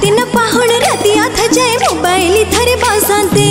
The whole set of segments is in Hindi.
दिन पहाड़ रातिया था जाए मोबाइल थरे बासा दे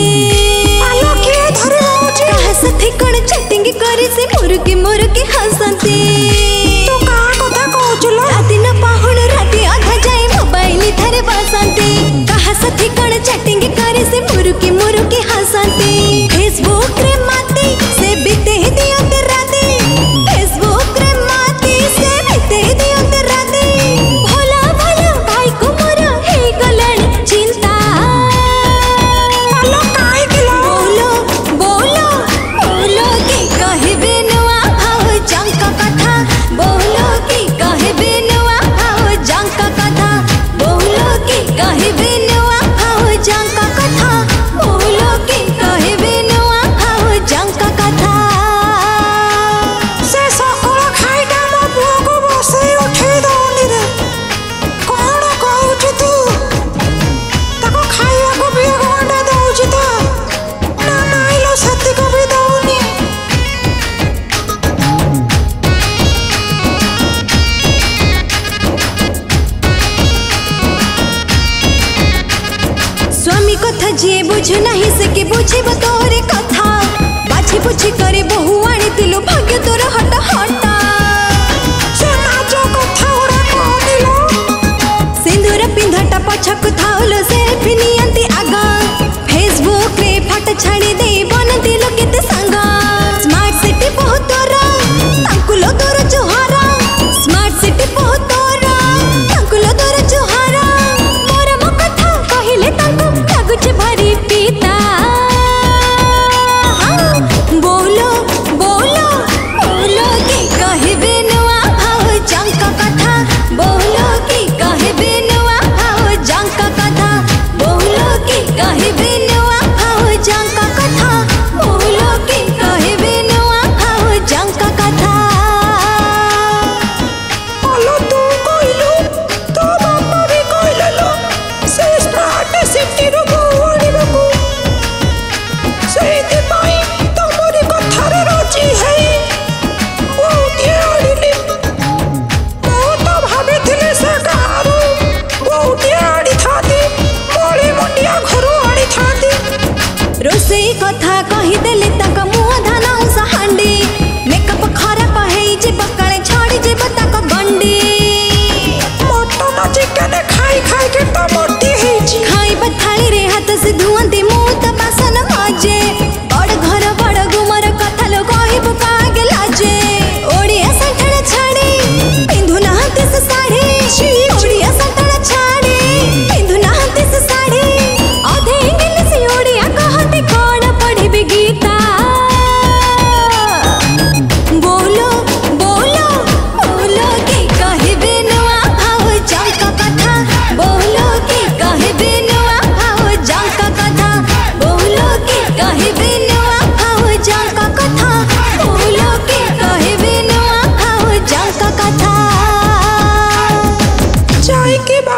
मुझे बुझ नहीं सके बुझे बतो।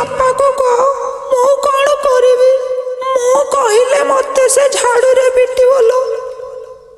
Papa Coco.